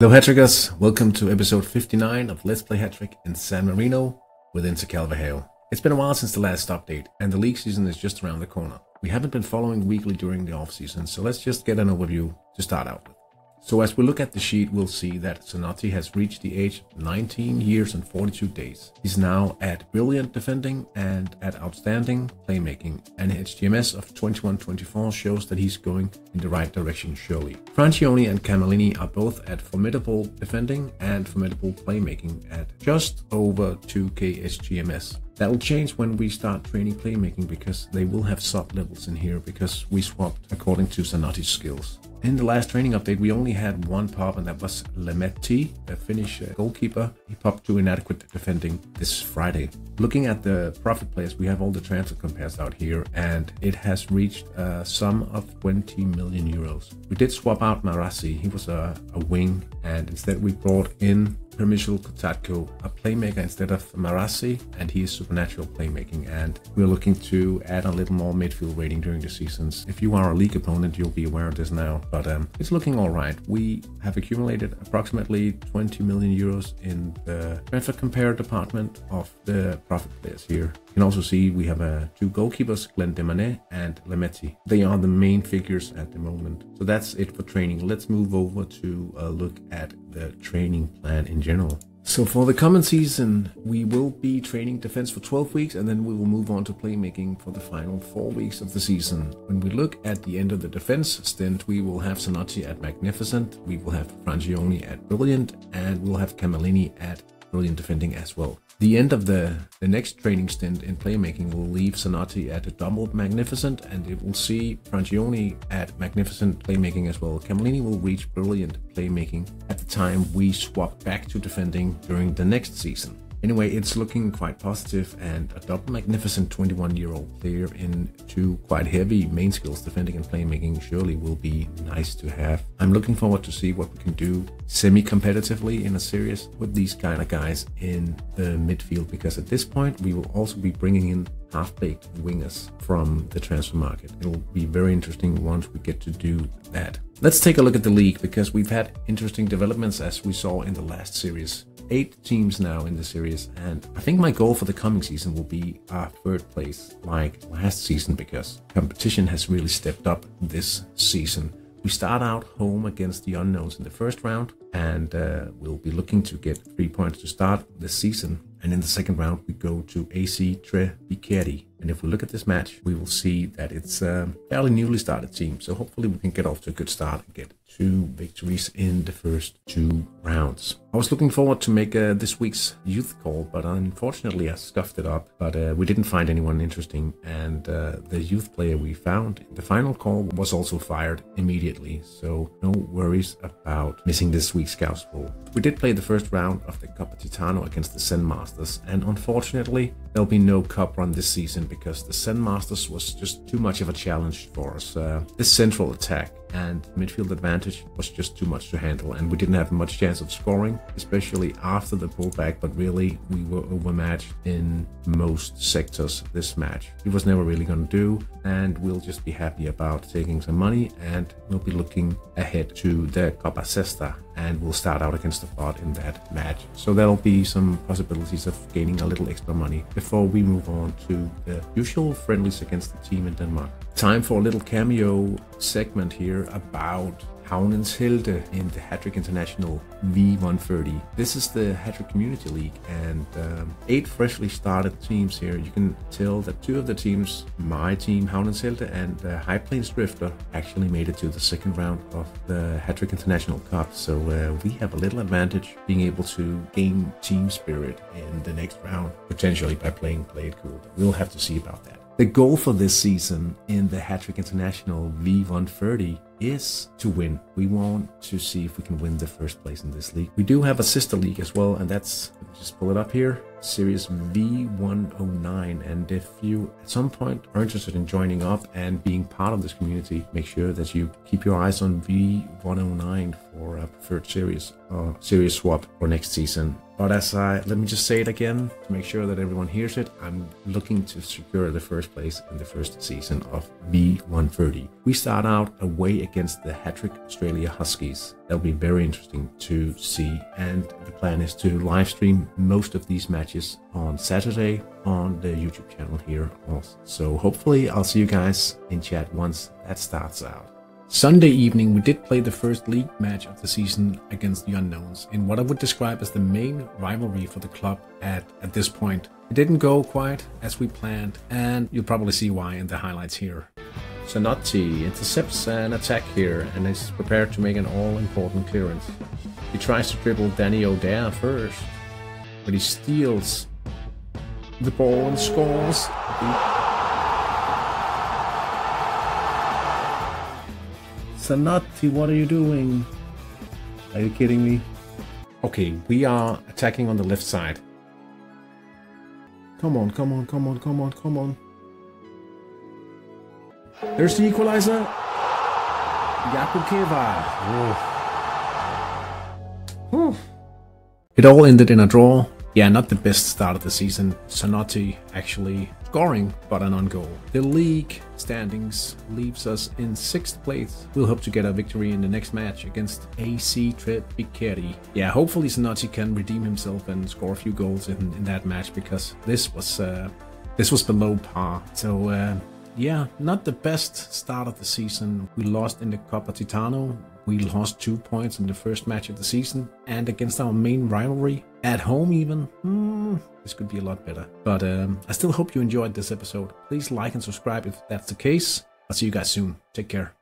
Hello Hattrickers, welcome to episode 59 of Let's Play Hattrick in San Marino with Intercalvahale. It's been a while since the last update, and the league season is just around the corner. We haven't been following weekly during the off season, so let's just get an overview to start out with. So as we look at the sheet, we'll see that Zanotti has reached the age of 19 years and 42 days. He's now at brilliant defending and at outstanding playmaking, and his GMS of 21-24 shows that he's going in the right direction surely. Francioni and Camallini are both at formidable defending and formidable playmaking at just over 2k SGMS. That will change when we start training playmaking because they will have sub levels in here because we swapped according to Zanotti's skills. In the last training update, we only had one pop, and that was Lemetti, the Finnish uh, goalkeeper. He popped to inadequate defending this Friday. Looking at the profit players, we have all the transfer compares out here, and it has reached a sum of 20 million euros. We did swap out Marassi. He was a, a wing, and instead we brought in Permissial Kotatko, a playmaker instead of Marassi, and he is supernatural playmaking. And we're looking to add a little more midfield rating during the seasons. If you are a league opponent, you'll be aware of this now, but um, it's looking all right. We have accumulated approximately 20 million euros in the transfer compare department of the profit players here. You can also see we have uh, two goalkeepers, Glenn Demanet and Lemetti. They are the main figures at the moment. So that's it for training. Let's move over to a look at the training plan in general. So for the coming season, we will be training defense for 12 weeks and then we will move on to playmaking for the final four weeks of the season. When we look at the end of the defense stint, we will have Zanotti at Magnificent, we will have Francioni at Brilliant, and we'll have Camallini at Brilliant Defending as well. The end of the, the next training stint in playmaking will leave Zanotti at a double magnificent, and it will see Francioni at magnificent playmaking as well. Camallini will reach brilliant playmaking at the time we swap back to defending during the next season. Anyway, it's looking quite positive and a double magnificent 21 year old player in two quite heavy main skills defending and playmaking surely will be nice to have. I'm looking forward to see what we can do semi competitively in a series with these kind of guys in the midfield because at this point we will also be bringing in half baked wingers from the transfer market. It'll be very interesting once we get to do that. Let's take a look at the league because we've had interesting developments as we saw in the last series eight teams now in the series, and I think my goal for the coming season will be a third place like last season because competition has really stepped up this season. We start out home against the unknowns in the first round, and uh, we'll be looking to get three points to start the season. And in the second round, we go to AC Tre Bicchieri. And if we look at this match, we will see that it's a fairly newly started team. So hopefully we can get off to a good start and get two victories in the first two rounds. I was looking forward to make uh, this week's youth call, but unfortunately I scuffed it up. But uh, we didn't find anyone interesting, and uh, the youth player we found, in the final call was also fired immediately. So no worries about missing this week's scouts pool. We did play the first round of the Coppa Titano against the Zen Masters, and unfortunately there'll be no cup run this season because the Zen Masters was just too much of a challenge for us. Uh, this central attack and midfield advantage was just too much to handle, and we didn't have much chance of scoring, especially after the pullback. But really, we were overmatched in most sectors this match. It was never really going to do, and we'll just be happy about taking some money, and we'll be looking ahead to the Copa Cesta and we'll start out against the bot in that match. So there'll be some possibilities of gaining a little extra money before we move on to the usual friendlies against the team in Denmark. Time for a little cameo segment here about Havnens Helte in the Hattrick International V130. This is the Hattrick Community League and um, eight freshly started teams here. You can tell that two of the teams, my team Havnens Helte and uh, High Plains Drifter, actually made it to the second round of the Hattrick International Cup. So uh, we have a little advantage being able to gain team spirit in the next round, potentially by playing Play It Cool. We'll have to see about that. The goal for this season in the Hattrick International V130 is to win. We want to see if we can win the first place in this league. We do have a sister league as well, and that's just pull it up here. Series V109. And if you at some point are interested in joining up and being part of this community, make sure that you keep your eyes on V109 for a preferred series uh, series swap for next season. But as I let me just say it again to make sure that everyone hears it, I'm looking to secure the first place in the first season of V130. We start out away against the Hattrick Australia Huskies. That'll be very interesting to see. And the plan is to live stream most of these matches on Saturday on the YouTube channel here also. So hopefully I'll see you guys in chat once that starts out. Sunday evening, we did play the first league match of the season against the Unknowns in what I would describe as the main rivalry for the club at, at this point. It didn't go quite as we planned, and you'll probably see why in the highlights here. Zanotti intercepts an attack here and is prepared to make an all-important clearance. He tries to dribble Danny O'Dare first, but he steals the ball and scores. Zanotti, what are you doing? Are you kidding me? Okay, we are attacking on the left side. Come on, come on, come on, come on, come on. There's the equalizer. Jakub Kiva. It all ended in a draw. Yeah, not the best start of the season. Zanotti actually scoring but an on goal. The league standings leaves us in sixth place. We'll hope to get a victory in the next match against AC Tre Bicchieri. Yeah, hopefully Zanotti can redeem himself and score a few goals in, in that match because this was uh, this was below par. So uh, yeah, not the best start of the season. We lost in the Coppa Titano. We lost two points in the first match of the season and against our main rivalry at home even. Hmm, this could be a lot better. But um, I still hope you enjoyed this episode. Please like and subscribe if that's the case. I'll see you guys soon. Take care.